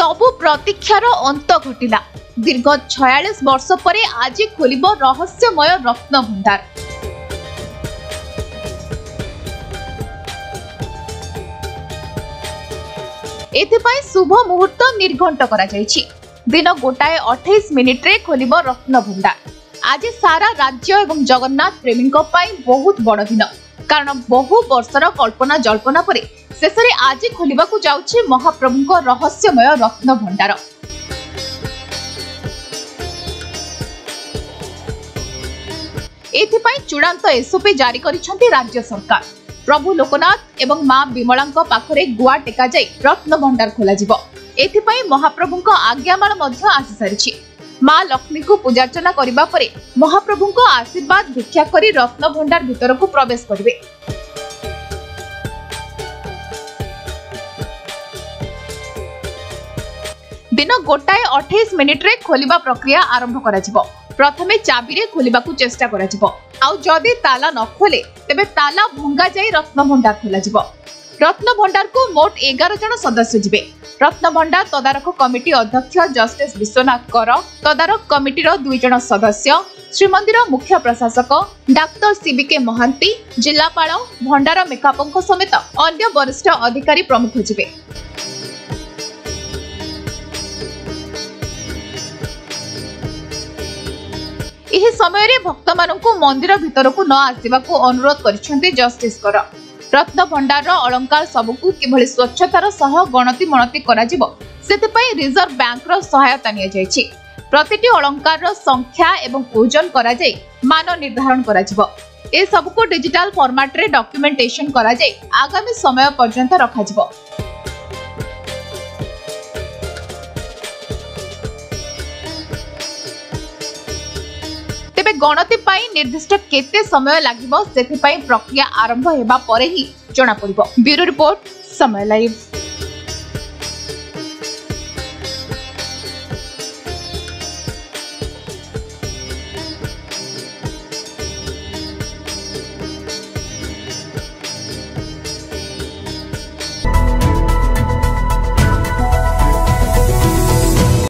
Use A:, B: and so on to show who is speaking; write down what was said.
A: সবু প্রতীক্ষার অন্ত ঘটিলা দীর্ঘ ছয়াশ বর্ষ পরে আজ খোলব রহস্যময় রত্নভণ্ডার এথিপাই শুভ মুহূর্ত নির্ঘণ্ট করা যাইছি দিন গোটায়ে অঠেইশ মিনিট্রে খোলব রত্নভণ্ডার আজ সারা রাজ্য এবং জগন্নাথ প্রেমীঙ্ বহুত বড় দিন কারণ বহু বর্ষর কল্পনা জল্পনা পরে ଶେଷରେ ଆଜି ଖୋଲିବାକୁ ଯାଉଛି ମହାପ୍ରଭୁଙ୍କ ରହସ୍ୟମୟ ରତ୍ନ ଭଣ୍ଡାର ଏଥିପାଇଁ ଚୂଡ଼ାନ୍ତ ଏସ୍ଓପି ଜାରି କରିଛନ୍ତି ରାଜ୍ୟ ସରକାର ପ୍ରଭୁ ଲୋକନାଥ ଏବଂ ମା ବିମଳାଙ୍କ ପାଖରେ ଗୁଆ ଟେକାଯାଇ ରତ୍ନ ଭଣ୍ଡାର ଖୋଲାଯିବ ଏଥିପାଇଁ ମହାପ୍ରଭୁଙ୍କ ଆଜ୍ଞାମାଳ ମଧ୍ୟ ଆସିସାରିଛି ମା ଲକ୍ଷ୍ମୀଙ୍କୁ ପୂଜାର୍ଚ୍ଚନା କରିବା ପରେ ମହାପ୍ରଭୁଙ୍କ ଆଶୀର୍ବାଦ ଭିକ୍ଷା କରି ରତ୍ନ ଭଣ୍ଡାର ଭିତରକୁ ପ୍ରବେଶ କରିବେ ପ୍ରତିଦିନ ଗୋଟାଏ ଅଠେଇଶ ମିନିଟ୍ରେ ଖୋଲିବା ପ୍ରକ୍ରିୟା ଆରମ୍ଭ କରାଯିବ ପ୍ରଥମେ ଚାବିରେ ଖୋଲିବାକୁ ଚେଷ୍ଟା କରାଯିବ ଆଉ ଯଦି ତାଲା ନ ଖୋଲେ ତେବେ ତାଲା ଭଙ୍ଗାଯାଇ ରତ୍ନଭଣ୍ଡାର ଖୋଲାଯିବ ରତ୍ନଭଣ୍ଡାରକୁ ମୋଟ ଏଗାର ଜଣ ସଦସ୍ୟ ଯିବେ ରତ୍ନଭଣ୍ଡାର ତଦାରଖ କମିଟି ଅଧ୍ୟକ୍ଷ ଜଷ୍ଟିସ୍ ବିଶ୍ୱନାଥ କର ତଦାରଖ କମିଟିର ଦୁଇ ଜଣ ସଦସ୍ୟ ଶ୍ରୀମନ୍ଦିର ମୁଖ୍ୟ ପ୍ରଶାସକ ଡାକ୍ତର ସିବିକେ ମହାନ୍ତି ଜିଲ୍ଲାପାଳ ଭଣ୍ଡାର ମେକାପଙ୍କ ସମେତ ଅନ୍ୟ ବରିଷ୍ଠ ଅଧିକାରୀ ପ୍ରମୁଖ ଯିବେ ଏହି ସମୟରେ ଭକ୍ତମାନଙ୍କୁ ମନ୍ଦିର ଭିତରକୁ ନ ଆସିବାକୁ ଅନୁରୋଧ କରିଛନ୍ତି ଜଷ୍ଟିସଙ୍କର ଭଣ୍ଡାରର ଅଳଙ୍କାର ସବୁକୁ କିଭଳି ସ୍ୱଚ୍ଛତାର ସହ ଗଣତି ମଣତି କରାଯିବ ସେଥିପାଇଁ ରିଜର୍ଭ ବ୍ୟାଙ୍କର ସହାୟତା ନିଆଯାଇଛି ପ୍ରତିଟି ଅଳଙ୍କାରର ସଂଖ୍ୟା ଏବଂ ଓଜନ କରାଯାଇ ମାନ ନିର୍ଦ୍ଧାରଣ କରାଯିବ ଏସବୁକୁ ଡିଜିଟାଲ ଫର୍ମାଟରେ ଡକ୍ୟୁମେଣ୍ଟେସନ କରାଯାଇ ଆଗାମୀ ସମୟ ପର୍ଯ୍ୟନ୍ତ ରଖାଯିବ ଗଣତି ପାଇଁ ନିର୍ଦ୍ଦିଷ୍ଟ କେତେ ସମୟ ଲାଗିବ ସେଥିପାଇଁ ପ୍ରକ୍ରିୟା ଆରମ୍ଭ ହେବା ପରେ ହିଁ ଜଣାପଡ଼ିବ ବ୍ୟୁରୋ ରିପୋର୍ଟ ସମୟ ଲାଇଭ୍